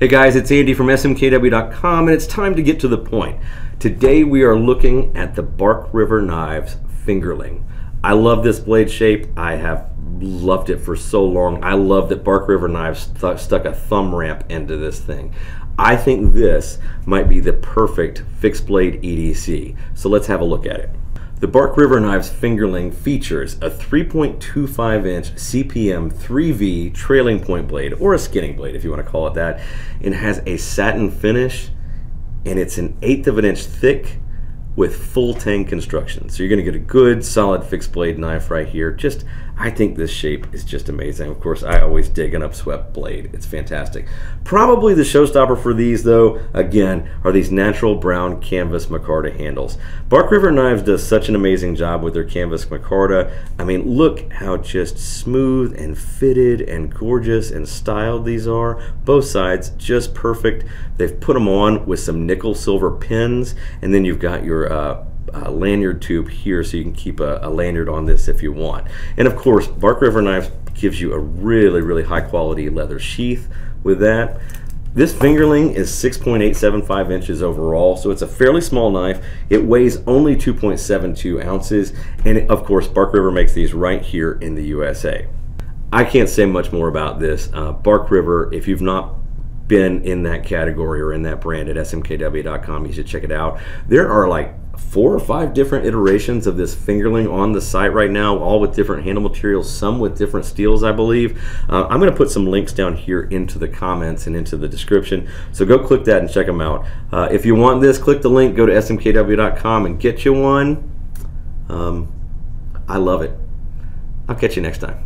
Hey guys, it's Andy from smkw.com and it's time to get to the point. Today we are looking at the Bark River Knives Fingerling. I love this blade shape. I have loved it for so long. I love that Bark River Knives st stuck a thumb ramp into this thing. I think this might be the perfect fixed blade EDC. So let's have a look at it. The Bark River Knives Fingerling features a 3.25 inch CPM 3V trailing point blade, or a skinning blade if you want to call it that. It has a satin finish and it's an eighth of an inch thick with full tang construction. So you're gonna get a good solid fixed blade knife right here. Just, I think this shape is just amazing. Of course, I always dig an upswept blade. It's fantastic. Probably the showstopper for these though, again, are these natural brown canvas micarta handles. Bark River Knives does such an amazing job with their canvas micarta. I mean, look how just smooth and fitted and gorgeous and styled these are. Both sides, just perfect. They've put them on with some nickel silver pins, and then you've got your uh, uh, lanyard tube here so you can keep a, a, lanyard on this if you want. And of course, Bark River Knives gives you a really, really high quality leather sheath with that. This fingerling is 6.875 inches overall, so it's a fairly small knife. It weighs only 2.72 ounces, and of course, Bark River makes these right here in the USA. I can't say much more about this. Uh, Bark River, if you've not been in that category or in that brand at smkw.com, you should check it out. There are like four or five different iterations of this fingerling on the site right now, all with different handle materials, some with different steels, I believe. Uh, I'm going to put some links down here into the comments and into the description. So go click that and check them out. Uh, if you want this, click the link, go to smkw.com and get you one. Um, I love it. I'll catch you next time.